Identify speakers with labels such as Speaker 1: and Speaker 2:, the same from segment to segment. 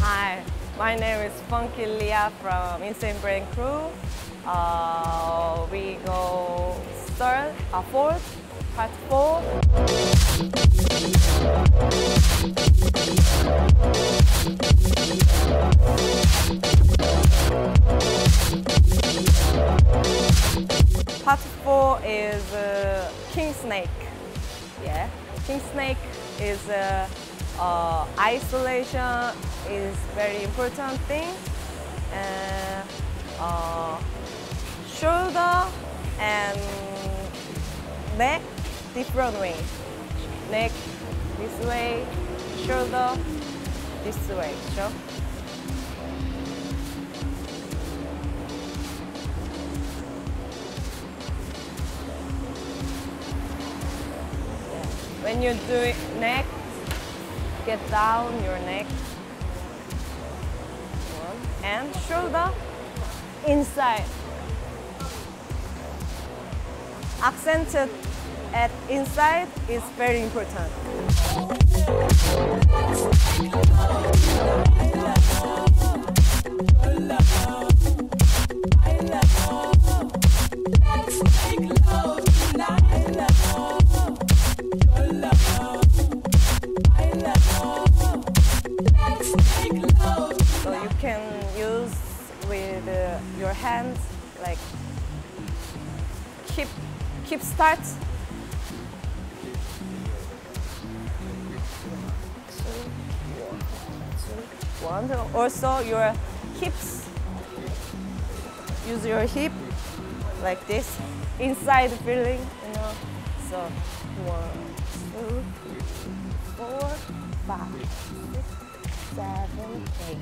Speaker 1: Hi, my name is Funky Lia from Insane Brain Crew. Uh, we go third, uh, fourth, part four. Part four is uh, King Snake. Yeah, King Snake is uh, uh, isolation is very important thing. And uh, shoulder and neck different way. Neck this way, shoulder this way. Sure. When you do it neck, get down your neck. One. And shoulder inside. Accented at inside is very important. Can use with uh, your hands like keep keep start. One. Also your hips. Use your hip like this inside feeling, you know. So one, two, three, four, five, six, seven, eight.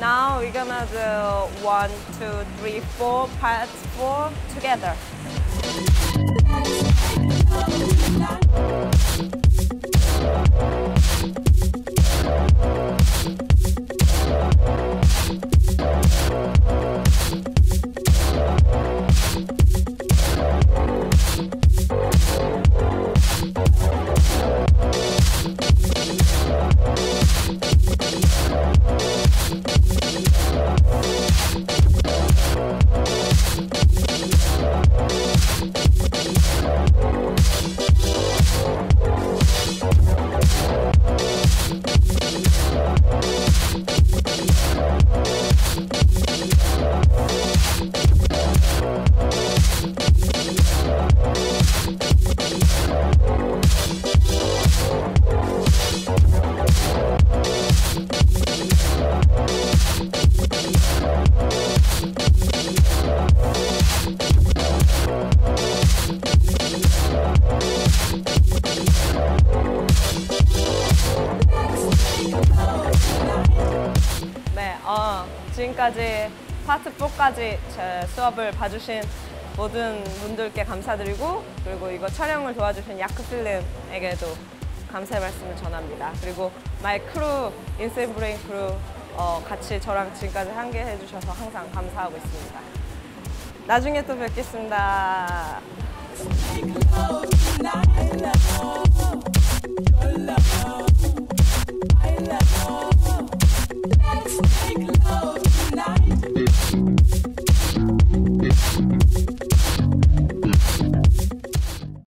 Speaker 1: Now we're gonna do one, two, three, four, part four together. 지금까지 파트 4까지 제 수업을 봐주신 모든 분들께 감사드리고 그리고 이거 촬영을 도와주신 야크필름에게도 감사의 말씀을 전합니다. 그리고 마이 크루, 인세인 브레인 크루 어, 같이 저랑 지금까지 함께 해 주셔서 항상 감사하고 있습니다. 나중에 또 뵙겠습니다.
Speaker 2: I love